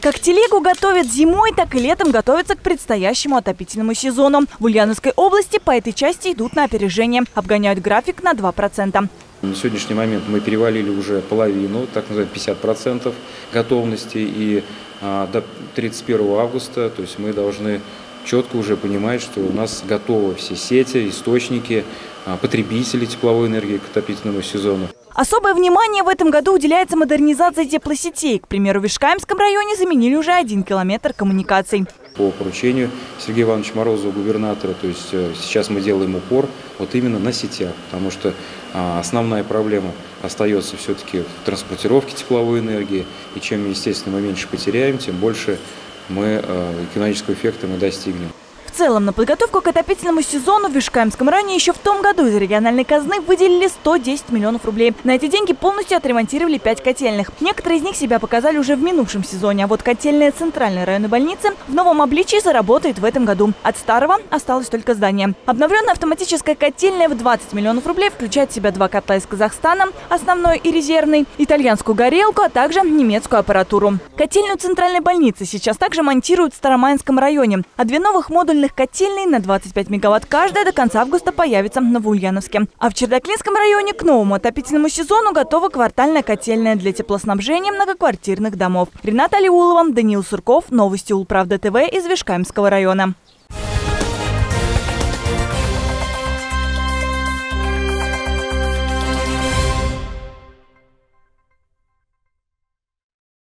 Как телегу готовят зимой, так и летом готовятся к предстоящему отопительному сезону. В Ульяновской области по этой части идут на опережение. Обгоняют график на 2%. На сегодняшний момент мы перевалили уже половину, так называемые 50% готовности. И а, до 31 августа то есть мы должны четко уже понимать, что у нас готовы все сети, источники, а, потребители тепловой энергии к отопительному сезону. Особое внимание в этом году уделяется модернизации теплосетей. К примеру, в Вишкаемском районе заменили уже один километр коммуникаций. По поручению Сергея Ивановича Морозова, губернатора, то есть э, сейчас мы делаем упор вот именно на сетях, потому что а, основная проблема остается все-таки в транспортировке тепловой энергии, и чем, естественно, мы меньше потеряем, тем больше мы э, экономического эффекта мы достигнем. В целом, на подготовку к отопительному сезону в Вишкаемском районе еще в том году из региональной казны выделили 110 миллионов рублей. На эти деньги полностью отремонтировали 5 котельных. Некоторые из них себя показали уже в минувшем сезоне, а вот котельная Центральной районной больницы в новом обличии заработает в этом году. От старого осталось только здание. Обновленная автоматическая котельная в 20 миллионов рублей включает в себя два котла из Казахстана, основной и резервный, итальянскую горелку, а также немецкую аппаратуру. Котельную Центральной больницы сейчас также монтируют в Старомайнском районе, а две новых модульных модульных котельной на 25 мегаватт каждая до конца августа появится в Новоульяновске. А в Чердаклинском районе к новому отопительному сезону готова квартальная котельная для теплоснабжения многоквартирных домов. Рената Алиулова, Даниил Сурков, Новости Улправда ТВ из Вишкаемского района.